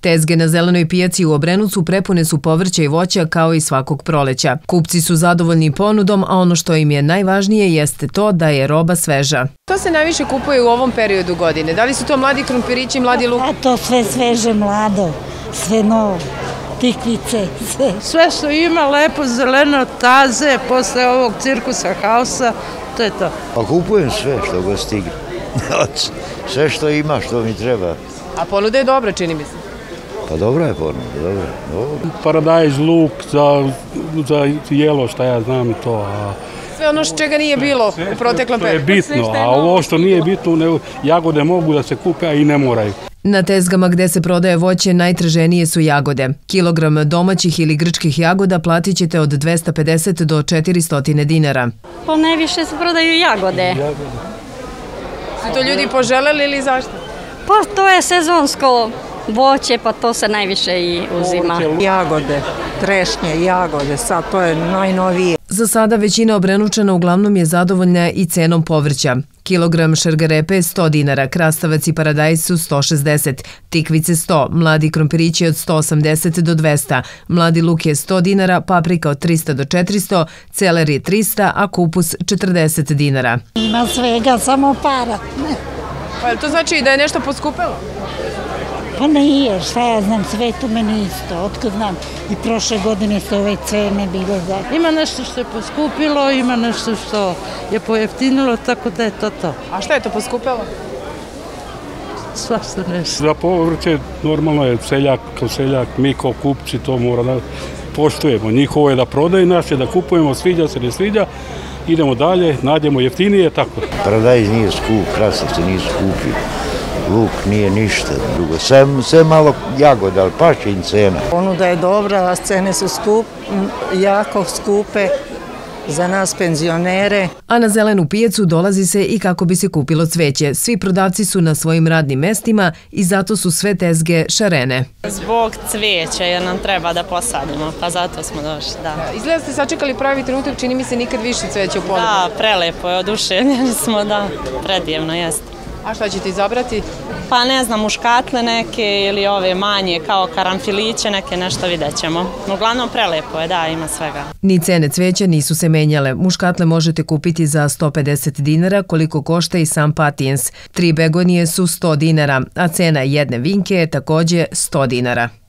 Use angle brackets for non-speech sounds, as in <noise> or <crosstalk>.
Tezge na zelenoj pijaci u Obrenucu prepune su povrća i voća kao i svakog proleća. Kupci su zadovoljni ponudom, a ono što im je najvažnije jeste to da je roba sveža. To se najviše kupuje u ovom periodu godine. Da li su to mladi krumpirići, mladi luk? A to sve sveže, mlado, sve novo tikvice, sve. Sve što ima lepo, zeleno, taze, posle ovog cirkusa, haosa, to je to. Pa kupujem sve što ga stigne. <laughs> sve što ima, što mi treba. A ponuda je dobra, čini mi se. Pa dobra je ponuda, dobra. dobra. Paradajz, luk za, za jelo, šta ja znam i to. A... Sve ono što čega nije bilo u proteklom periodu. To je bitno, a ovo što nije bitno, ne, jagode mogu da se kupe, a i ne moraju. Na tezgama gde se prodaje voće najtraženije su jagode. Kilogram domaćih ili grčkih jagoda platit ćete od 250 do 400 dinara. Pa najviše se prodaju jagode. Su to ljudi poželeli ili zašto? Pa to je sezonsko voće, pa to se najviše i uzima. Jagode, trešnje, jagode, sad to je najnovije. Za sada većina obrenučana uglavnom je zadovoljna i cenom povrća. Kilogram šargarepe 100 dinara, krastavac i paradajz su 160, tikvice 100, mladi krompirići od 180 do 200, mladi luk je 100 dinara, paprika od 300 do 400, celer je 300, a kupus 40 dinara. Ima svega, samo para. Pa to znači da je nešto poskupilo? Pa nije, šta ja znam, sve tu meni isto, otkud znam. I prošle godine su ove cene bile za... Ima nešto što je poskupilo, ima nešto što je pojeftinilo, tako da je to to. A šta je to poskupilo? Svašta nešto. Za povrće normalno je seljak, kao seljak, mi kao kupci to mora da poštujemo. Njihovo je da prodaju naše, da kupujemo, sviđa se, ne sviđa. Idemo dalje, nađemo jeftinije, tako. Paradajz nije skup, krasavce nisu skupi luk nije ništa drugo. Sve, sve malo jagoda, ali paše im cena. Ponuda je dobra, a cene su skup, jako skupe za nas penzionere. A na zelenu pijecu dolazi se i kako bi se kupilo cveće. Svi prodavci su na svojim radnim mestima i zato su sve tezge šarene. Zbog cveća jer nam treba da posadimo, pa zato smo došli, da. Izgleda ste sačekali pravi trenutak, čini mi se nikad više cveća u polu. Da, prelepo je, oduševljeni smo, da, predivno jeste. A šta ćete izabrati? Pa ne znam, muškatle neke ili ove manje kao karamfiliće, neke nešto vidjet ćemo. Uglavnom prelepo je, da, ima svega. Ni cene cveća nisu se menjale. Muškatle možete kupiti za 150 dinara koliko košta i sam patijens. Tri begonije su 100 dinara, a cena jedne vinke je također 100 dinara.